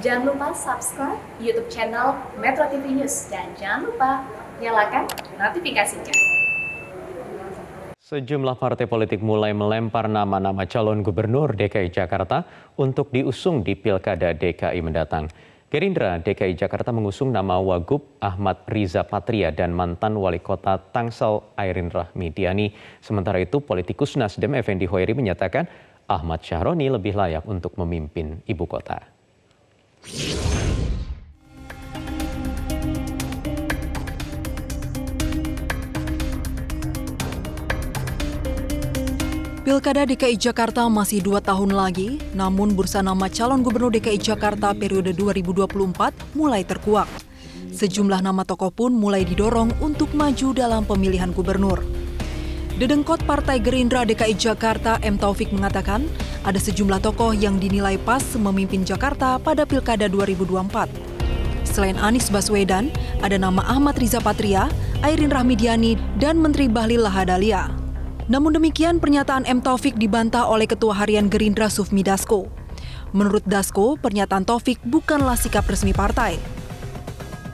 Jangan lupa subscribe YouTube channel Metro TV News dan jangan lupa nyalakan notifikasinya. Sejumlah partai politik mulai melempar nama-nama calon gubernur DKI Jakarta untuk diusung di Pilkada DKI mendatang. Gerindra DKI Jakarta mengusung nama Wagub Ahmad Riza Patria dan mantan wali kota Tangsel Airin Rahmidiani. Sementara itu politikus Nasdem Effendi Hoiri menyatakan Ahmad Syahroni lebih layak untuk memimpin ibu kota. Pilkada DKI Jakarta masih dua tahun lagi, namun bursa nama calon gubernur DKI Jakarta periode 2024 mulai terkuak. Sejumlah nama tokoh pun mulai didorong untuk maju dalam pemilihan gubernur. Dedengkot Partai Gerindra DKI Jakarta M. Taufik mengatakan, ada sejumlah tokoh yang dinilai pas memimpin Jakarta pada Pilkada 2024. Selain Anies Baswedan, ada nama Ahmad Riza Patria, Airin Rahmidiani, dan Menteri Bahlil Lahadalia. Namun demikian pernyataan M. Taufik dibantah oleh Ketua Harian Gerindra Sufmi Dasko. Menurut Dasko, pernyataan Taufik bukanlah sikap resmi partai.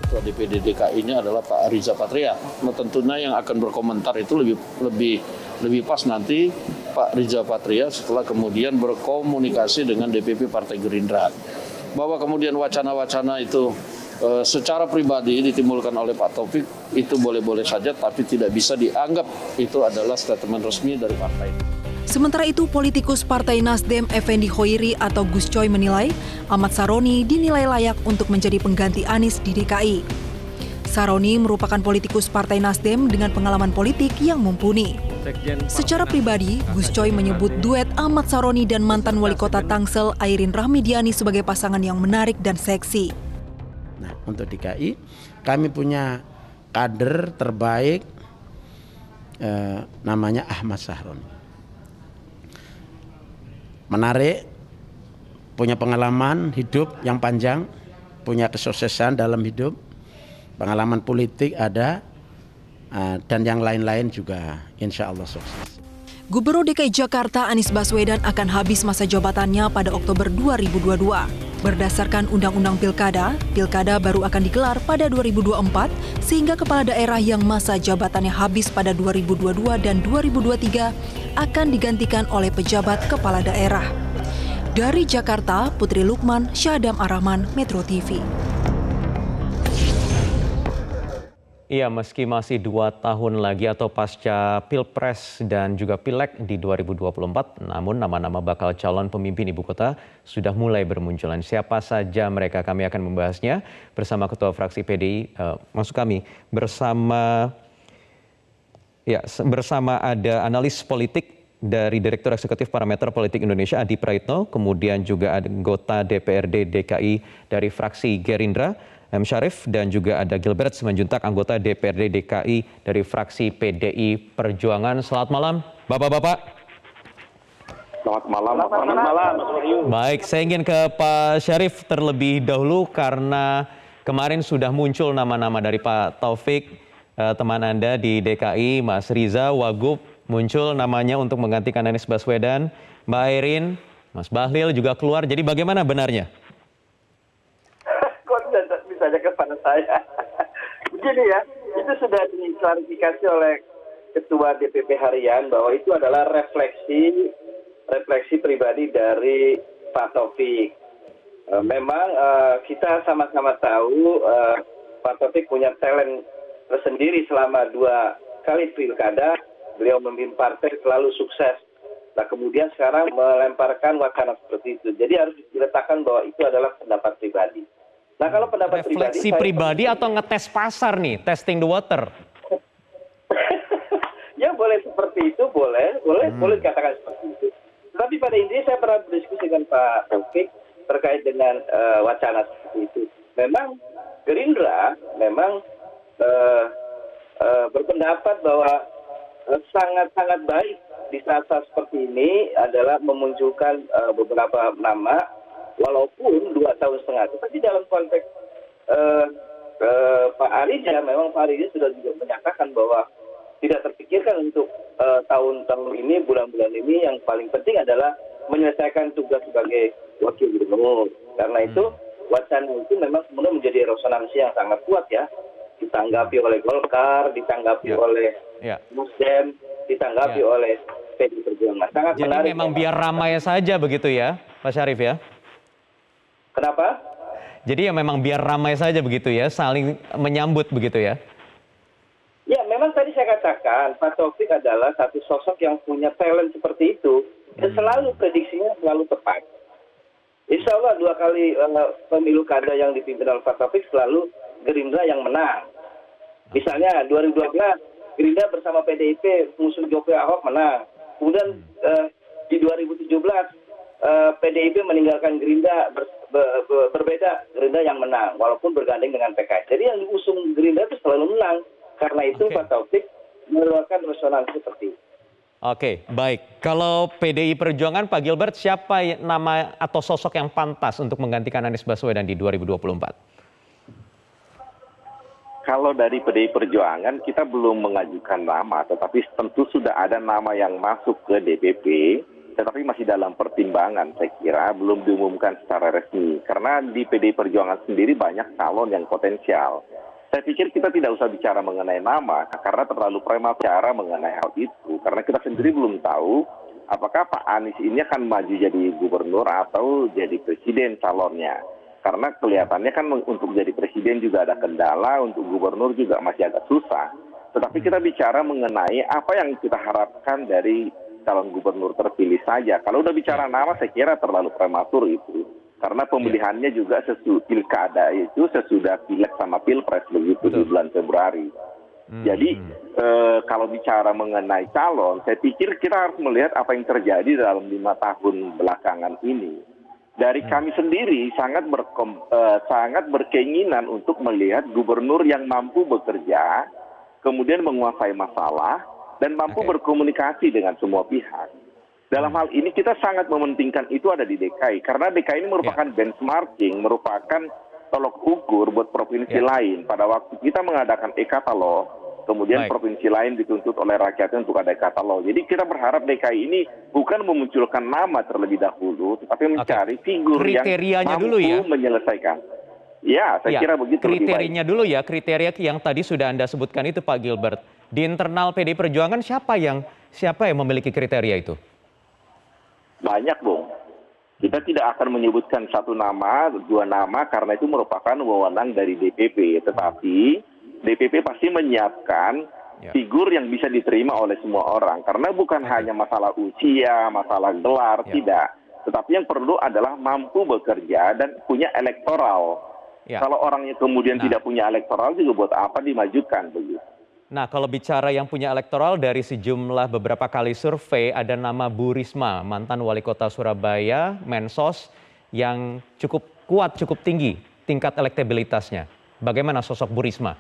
Ketua DPD DKI-nya adalah Pak Riza Patria. Nah, tentunya yang akan berkomentar itu lebih lebih lebih pas nanti Pak Riza Patria setelah kemudian berkomunikasi dengan DPP Partai Gerindra. Bahwa kemudian wacana-wacana itu e, secara pribadi ditimbulkan oleh Pak Taufik itu boleh-boleh saja tapi tidak bisa dianggap itu adalah statement resmi dari partai. Sementara itu, politikus Partai Nasdem Effendi Hoiri atau Gus Coy menilai Ahmad Saroni dinilai layak untuk menjadi pengganti Anies di DKI. Saroni merupakan politikus Partai Nasdem dengan pengalaman politik yang mumpuni. Secara pribadi, Gus Coy menyebut duet Ahmad Saroni dan mantan wali kota Tangsel Airin Rahmidiani sebagai pasangan yang menarik dan seksi. Nah, untuk DKI kami punya kader terbaik eh, namanya Ahmad Sahroni. Menarik, punya pengalaman hidup yang panjang, punya kesuksesan dalam hidup, pengalaman politik ada, eh, dan yang lain-lain juga insya Allah sukses. Gubernur DKI Jakarta Anies Baswedan akan habis masa jabatannya pada Oktober 2022. Berdasarkan Undang-Undang Pilkada, Pilkada baru akan digelar pada 2024 sehingga kepala daerah yang masa jabatannya habis pada 2022 dan 2023 akan digantikan oleh pejabat kepala daerah. Dari Jakarta, Putri Lukman, Syadam Arahman, Metro TV. Iya, meski masih dua tahun lagi atau pasca Pilpres dan juga Pileg di 2024, namun nama-nama bakal calon pemimpin ibu kota sudah mulai bermunculan. Siapa saja mereka? Kami akan membahasnya bersama Ketua Fraksi PDI, uh, maksud kami bersama ya bersama ada analis politik dari Direktur Eksekutif Parameter Politik Indonesia Adi Praitno, kemudian juga anggota DPRD DKI dari fraksi Gerindra. M. Syarif dan juga ada Gilbert Simanjuntak anggota DPRD DKI dari fraksi PDI Perjuangan. Selamat malam, Bapak-bapak. Selamat malam, selamat malam, Mas Wahyu. Baik, saya ingin ke Pak Syarif terlebih dahulu karena kemarin sudah muncul nama-nama dari Pak Taufik, eh, teman Anda di DKI, Mas Riza, Wagub, muncul namanya untuk menggantikan Anies Baswedan, Mbak Airin, Mas Bahlil juga keluar. Jadi bagaimana benarnya? saja kepada saya. Begini ya, itu sudah diklarifikasi oleh Ketua DPP Harian bahwa itu adalah refleksi refleksi pribadi dari Pak Taufik. Uh, memang uh, kita sama-sama tahu uh, Pak Taufik punya talent tersendiri selama dua kali pilkada. Beliau memimpin partai selalu sukses. Nah kemudian sekarang melemparkan wacana seperti itu. Jadi harus diletakkan bahwa itu adalah pendapat pribadi. Nah kalau pendapat Refleksi pribadi, pribadi saya... atau ngetes pasar nih, testing the water? ya boleh seperti itu, boleh, boleh, hmm. boleh dikatakan seperti itu. Tapi pada intinya saya pernah berdiskusi dengan Pak Taufik terkait dengan uh, wacana seperti itu. Memang Gerindra memang uh, uh, berpendapat bahwa sangat-sangat uh, baik di saat-saat seperti ini adalah memunculkan uh, beberapa nama walaupun dua tahun setengah. Tapi dalam konteks uh, uh, Pak Arija memang Pak Arija sudah juga menyatakan bahwa tidak terpikirkan untuk tahun-tahun uh, ini bulan-bulan ini yang paling penting adalah menyelesaikan tugas sebagai wakil gubernur. Karena itu wacana itu memang kemudian menjadi resonansi yang sangat kuat ya ditanggapi oleh Golkar, ditanggapi Ya. oleh Ya. Nasdem, ditanggapi Ya. oleh PDI Perjuangan. Sangat Jadi menarik. memang ya. biar ramai saja begitu ya, Pak Syarif ya? Kenapa? Jadi ya memang biar ramai saja begitu ya, saling menyambut begitu ya? Ya, memang tadi saya katakan Pak Taufik adalah satu sosok yang punya talent seperti itu dan selalu prediksinya selalu tepat. Insya Allah dua kali eh, pemilu kada yang dipimpin oleh Pak Taufik selalu Gerindra yang menang. Misalnya 2012 Gerindra bersama PDIP musuh Jokowi Ahok menang. Kemudian eh, di 2017 eh, PDIP meninggalkan Gerindra ber- be- be- berbeda Gerindra yang menang walaupun bergandeng dengan PKS. Jadi yang diusung Gerindra itu selalu menang. Karena itu Oke. Pak Taufik mengeluarkan resonansi seperti itu. Oke, baik. Kalau PDI Perjuangan, Pak Gilbert, siapa nama atau sosok yang pantas untuk menggantikan Anies Baswedan di 2024? Kalau dari PDI Perjuangan kita belum mengajukan nama, tetapi tentu sudah ada nama yang masuk ke DPP, tetapi masih dalam pertimbangan saya kira belum diumumkan secara resmi. Karena di PDI Perjuangan sendiri banyak calon yang potensial. Saya pikir kita tidak usah bicara mengenai nama karena terlalu prematur mengenai hal itu. Karena kita sendiri belum tahu apakah Pak Anies ini akan maju jadi gubernur atau jadi presiden calonnya karena kelihatannya kan untuk jadi presiden juga ada kendala, untuk gubernur juga masih agak susah. Tetapi kita bicara mengenai apa yang kita harapkan dari calon gubernur terpilih saja. Kalau udah bicara nama, saya kira terlalu prematur itu. Karena pemilihannya juga sesudah pilkada itu sesudah pilek sama pilpres begitu di bulan Februari. Jadi eh, kalau bicara mengenai calon, saya pikir kita harus melihat apa yang terjadi dalam lima tahun belakangan ini dari kami sendiri sangat berkom, eh, sangat berkeinginan untuk melihat gubernur yang mampu bekerja, kemudian menguasai masalah dan mampu Oke. berkomunikasi dengan semua pihak. Dalam hal ini kita sangat mementingkan itu ada di DKI karena DKI ini merupakan benchmarking, merupakan tolok ukur buat provinsi Ya. lain. Pada waktu kita mengadakan e-katalog, kemudian Baik. provinsi lain dituntut oleh rakyatnya untuk ada e-katalog. Jadi kita berharap DKI ini bukan memunculkan nama terlebih dahulu, tetapi mencari figur Kriterianya yang mampu dulu ya. menyelesaikan. Ya, saya Ya, kira begitu. Kriterianya dulu ya, kriteria yang tadi sudah Anda sebutkan itu Pak Gilbert. Di internal PDI Perjuangan siapa yang siapa yang memiliki kriteria itu? Banyak, Bung. Kita tidak akan menyebutkan satu nama, dua nama, karena itu merupakan wewenang dari DPP. Tetapi DPP pasti menyiapkan Ya. figur yang bisa diterima oleh semua orang. Karena bukan hanya masalah usia, masalah gelar, Ya. tidak. Tetapi yang perlu adalah mampu bekerja dan punya elektoral. Ya. Kalau orangnya kemudian Nah. tidak punya elektoral juga buat apa dimajukan begitu. Nah, kalau bicara yang punya elektoral dari sejumlah beberapa kali survei ada nama Bu Risma, mantan wali kota Surabaya, Mensos yang cukup kuat, cukup tinggi tingkat elektabilitasnya. Bagaimana sosok Bu Risma?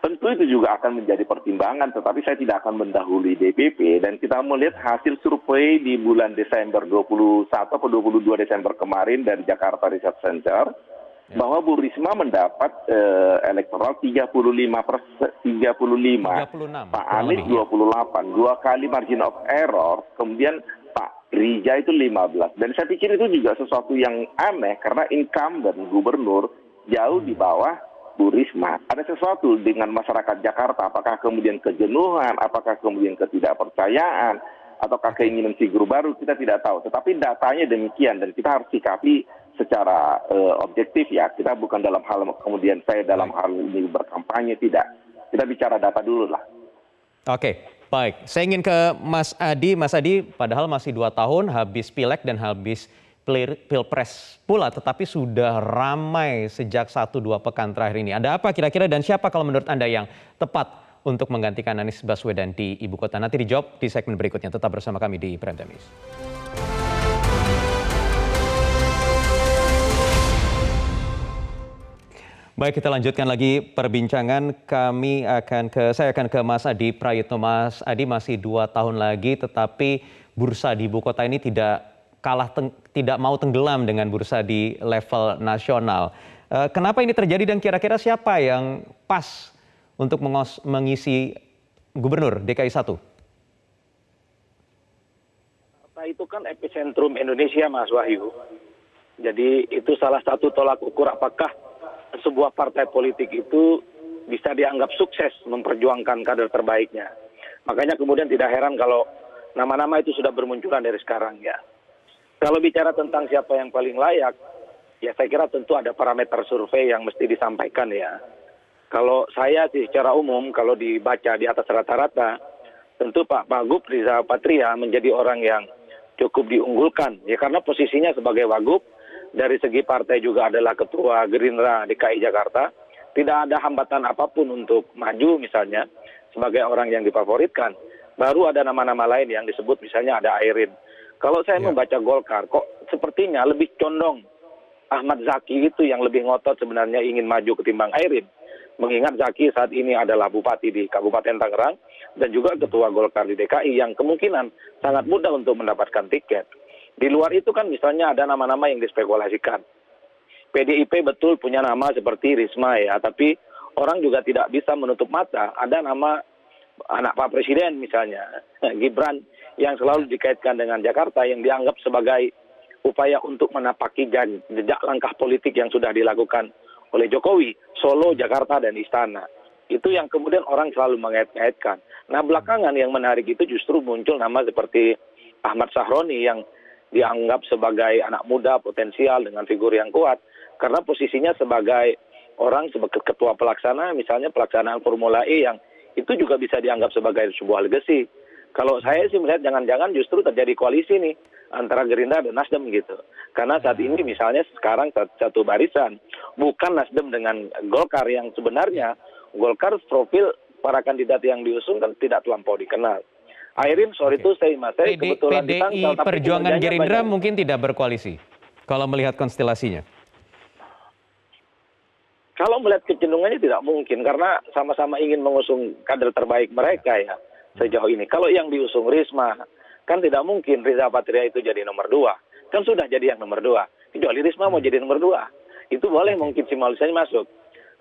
Tentu itu juga akan menjadi pertimbangan, tetapi saya tidak akan mendahului DPP dan kita melihat hasil survei di bulan Desember 21 atau 22 Desember kemarin dari Jakarta Research Center bahwa Bu Risma mendapat eh, elektoral 35 persen, 35, 36, Pak Anies lebih, ya. 28, dua kali margin of error, kemudian Pak Rija itu 15. Dan saya pikir itu juga sesuatu yang aneh karena incumbent gubernur jauh di bawah Bu Risma. Ada sesuatu dengan masyarakat Jakarta, apakah kemudian kejenuhan, apakah kemudian ketidakpercayaan, ataukah keinginan figur baru, kita tidak tahu. Tetapi datanya demikian dan kita harus sikapi secara eh, objektif ya. Kita bukan dalam hal kemudian saya dalam hal ini berkampanye, tidak. Kita bicara data dulu lah. Oke, baik. Saya ingin ke Mas Adi. Mas Adi, padahal masih dua tahun habis pilek dan habis pilpres pula, tetapi sudah ramai sejak satu dua pekan terakhir ini. Ada apa kira-kira dan siapa kalau menurut Anda yang tepat untuk menggantikan Anies Baswedan di ibu kota? Nanti dijawab di segmen berikutnya. Tetap bersama kami di Prime Time News. Baik, kita lanjutkan lagi perbincangan. Kami akan ke, saya akan ke Mas Adi Prayitno. Mas Adi masih dua tahun lagi, tetapi bursa di ibu kota ini tidak kalah, teng- tidak mau tenggelam dengan bursa di level nasional. Eh, kenapa ini terjadi dan kira-kira siapa yang pas untuk mengos- mengisi gubernur DKI 1? Jakarta itu kan epicentrum Indonesia, Mas Wahyu. Jadi itu salah satu tolak ukur apakah sebuah partai politik itu bisa dianggap sukses memperjuangkan kader terbaiknya. Makanya kemudian tidak heran kalau nama-nama itu sudah bermunculan dari sekarang ya. Kalau bicara tentang siapa yang paling layak, ya saya kira tentu ada parameter survei yang mesti disampaikan ya. Kalau saya sih secara umum kalau dibaca di atas rata-rata, tentu Pak Wagub Riza Patria menjadi orang yang cukup diunggulkan ya karena posisinya sebagai Wagub dari segi partai juga adalah ketua Gerindra DKI Jakarta, tidak ada hambatan apa pun untuk maju misalnya sebagai orang yang difavoritkan. Baru ada nama-nama lain yang disebut misalnya ada Airin. Kalau saya Ya. membaca Golkar kok sepertinya lebih condong Ahmad Zaki itu yang lebih ngotot sebenarnya ingin maju ketimbang Airin. Mengingat Zaki saat ini adalah bupati di Kabupaten Tangerang dan juga ketua Golkar di DKI yang kemungkinan sangat mudah untuk mendapatkan tiket. Di luar itu kan misalnya ada nama-nama yang dispekulasikan. PDIP betul punya nama seperti Risma ya, tapi orang juga tidak bisa menutup mata. Ada nama anak Pak Presiden misalnya, Gibran yang selalu dikaitkan dengan Jakarta yang dianggap sebagai upaya untuk menapaki jejak langkah politik yang sudah dilakukan oleh Jokowi, Solo, Jakarta, dan Istana. Itu yang kemudian orang selalu mengait-ngaitkan. Nah belakangan yang menarik itu justru muncul nama seperti Ahmad Sahroni yang dianggap sebagai anak muda potensial dengan figur yang kuat karena posisinya sebagai orang sebagai ketua pelaksana misalnya pelaksanaan Formula E yang itu juga bisa dianggap sebagai sebuah legacy. Kalau saya sih melihat jangan-jangan justru terjadi koalisi nih antara Gerindra dan Nasdem gitu. Karena saat ini misalnya sekarang sat- satu barisan bukan Nasdem dengan Golkar yang sebenarnya Golkar profil para kandidat yang diusung kan tidak terlampau dikenal. Airin sorry itu saya Mas, saya kebetulan PDI ditangkal, tapi Perjuangan Gerindra banyak. mungkin tidak berkoalisi kalau melihat konstelasinya. Kalau melihat kecenderungannya tidak mungkin karena sama-sama ingin mengusung kader terbaik mereka ya sejauh ini. Kalau yang diusung Risma kan tidak mungkin Riza Patria itu jadi nomor dua. Kan sudah jadi yang nomor dua. Kecuali Risma mau jadi nomor dua. Itu boleh mungkin simbolisasi masuk.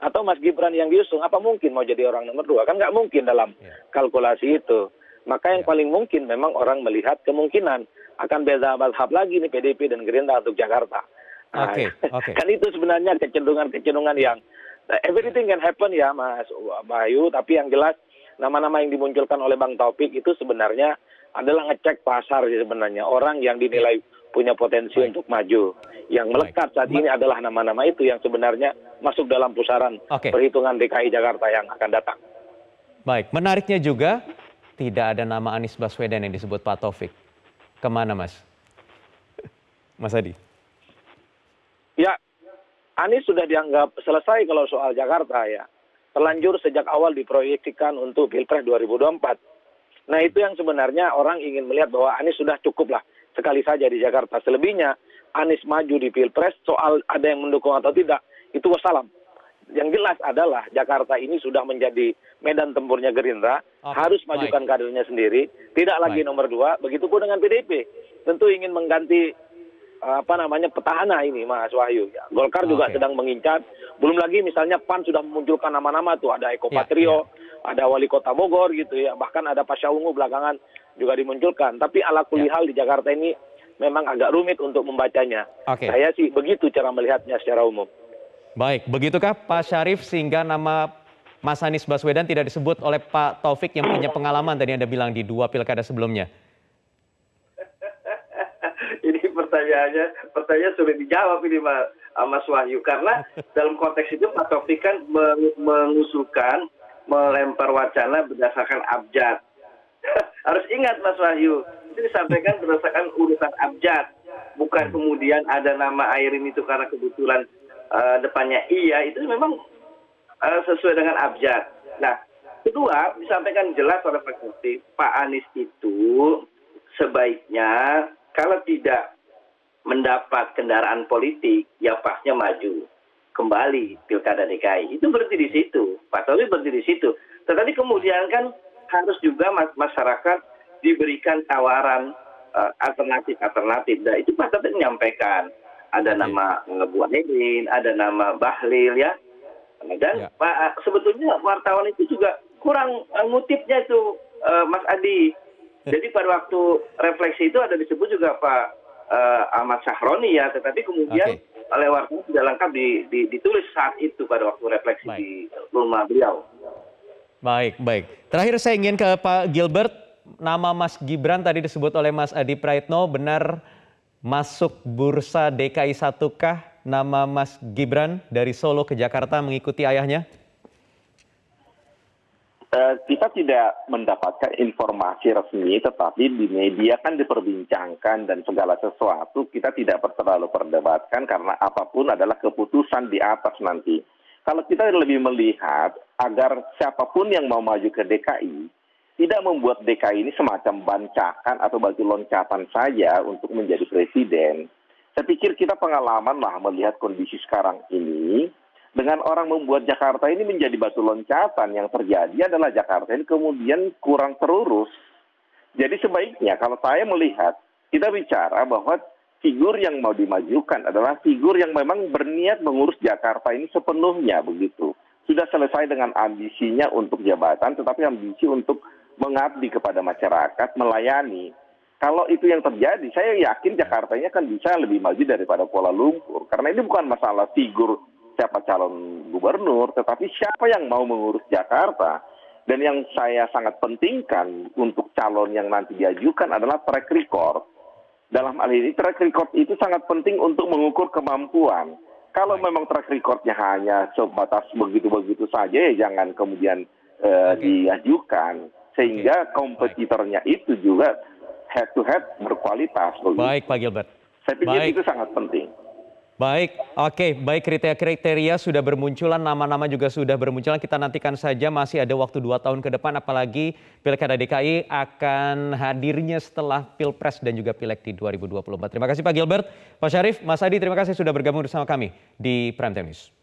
Atau Mas Gibran yang diusung, apa mungkin mau jadi orang nomor dua? Kan nggak mungkin dalam Ya. kalkulasi itu. Maka yang Ya. paling mungkin memang orang melihat kemungkinan akan beda mazhab lagi nih PDIP dan Gerindra untuk Jakarta. Nah, Oke, oke. kan itu sebenarnya kecenderungan-kecenderungan yang nah, everything can happen ya Mas Bayu, tapi yang jelas nama-nama yang dimunculkan oleh Bang Taufik itu sebenarnya adalah ngecek pasar sih sebenarnya orang yang dinilai punya potensi Baik. untuk maju. Yang melekat saat ini adalah nama-nama itu yang sebenarnya masuk dalam pusaran Oke. perhitungan DKI Jakarta yang akan datang. Baik, menariknya juga tidak ada nama Anies Baswedan yang disebut Pak Taufik. Ke mana Mas? Mas Adi? Ya, Anies sudah dianggap selesai kalau soal Jakarta ya. Terlanjur sejak awal diproyeksikan untuk Pilpres 2024. Nah itu yang sebenarnya orang ingin melihat bahwa Anies sudah cukup lah sekali saja di Jakarta. Selebihnya Anies maju di Pilpres soal ada yang mendukung atau tidak itu wassalam. Yang jelas adalah Jakarta ini sudah menjadi medan tempurnya Gerindra, Oke, harus baik. majukan kadernya sendiri, tidak lagi Baik. nomor dua, begitupun dengan PDIP. Tentu ingin mengganti apa namanya petahana ini Mas Wahyu. Ya, Golkar juga Oke. sedang mengincar. Belum lagi misalnya PAN sudah memunculkan nama-nama tuh ada Eko Ya, Patrio, ada Wali Kota Bogor gitu ya. Bahkan ada Pasha Ungu belakangan juga dimunculkan. Tapi ala kuli Ya. hal di Jakarta ini memang agak rumit untuk membacanya. Oke. Saya sih begitu cara melihatnya secara umum. Baik, begitukah Pak Syarif sehingga nama Mas Anies Baswedan tidak disebut oleh Pak Taufik yang punya pengalaman tadi Anda bilang di dua pilkada sebelumnya? ini pertanyaannya pertanyaan sulit dijawab ini Mas, Mas Wahyu karena dalam konteks itu Pak Taufik kan meng- mengusulkan melempar wacana berdasarkan abjad. Harus ingat Mas Wahyu, itu disampaikan berdasarkan urutan abjad, bukan kemudian ada nama Airin itu karena kebetulan eh, depannya iya, itu memang eh, sesuai dengan abjad. Nah, kedua disampaikan jelas oleh Pak Pak Anies itu sebaiknya kalau tidak mendapat kendaraan politik, ya pasnya maju kembali pilkada DKI. Itu berhenti di situ. Pak Taufik berhenti di situ. Tetapi kemudian kan harus juga mas- masyarakat diberikan tawaran eh, alternatif-alternatif. Dan itu Pak Taufik menyampaikan. Ada nama eh, Bu Anilin, ada nama Bahlil ya. Dan Ya. Pak sebetulnya wartawan itu juga kurang eh, ngutipnya itu eh, Mas Adi. Jadi pada waktu refleksi itu ada disebut juga Pak uh, Ahmad Sahroni ya, tetapi kemudian oleh wartawan tidak lengkap di, di, ditulis saat itu pada waktu refleksi Baik. di rumah beliau. Baik, baik. Terakhir saya ingin ke Pak Gilbert. Nama Mas Gibran tadi disebut oleh Mas Adi Praitno benar masuk bursa DKI 1 kah nama Mas Gibran dari Solo ke Jakarta mengikuti ayahnya? Eh, kita tidak mendapatkan informasi resmi, tetapi di media kan diperbincangkan dan segala sesuatu kita tidak terlalu perdebatkan karena apa pun adalah keputusan di atas nanti. Kalau kita lebih melihat agar siapa pun yang mau maju ke DKI tidak membuat DKI ini semacam bancakan atau batu loncatan saja untuk menjadi presiden. Saya pikir kita pengalaman lah melihat kondisi sekarang ini dengan orang membuat Jakarta ini menjadi batu loncatan yang terjadi adalah Jakarta ini kemudian kurang terurus. Jadi sebaiknya kalau saya melihat kita bicara bahwa figur yang mau dimajukan adalah figur yang memang berniat mengurus Jakarta ini sepenuhnya begitu. Sudah selesai dengan ambisinya untuk jabatan tetapi ambisi untuk mengabdi kepada masyarakat, melayani. Kalau itu yang terjadi, saya yakin Jakarta ini akan bisa lebih maju daripada Kuala Lumpur. Karena ini bukan masalah figur siapa calon gubernur, tetapi siapa yang mau mengurus Jakarta. Dan yang saya sangat pentingkan untuk calon yang nanti diajukan adalah track record. Dalam hal ini track record itu sangat penting untuk mengukur kemampuan. Kalau memang track recordnya hanya sebatas begitu-begitu saja, ya jangan kemudian eh, Oke. diajukan. Sehingga kompetitornya itu juga head to head berkualitas. begitu. Baik Pak Gilbert. Saya pikir Baik. itu sangat penting. Baik, oke, baik kriteria-kriteria sudah bermunculan, nama-nama juga sudah bermunculan. Kita nantikan saja masih ada waktu dua tahun ke depan, apalagi Pilkada DKI akan hadirnya setelah Pilpres dan juga Pileg di 2024. Terima kasih Pak Gilbert, Pak Syarif, Mas Adi, terima kasih sudah bergabung bersama kami di Prime Time News.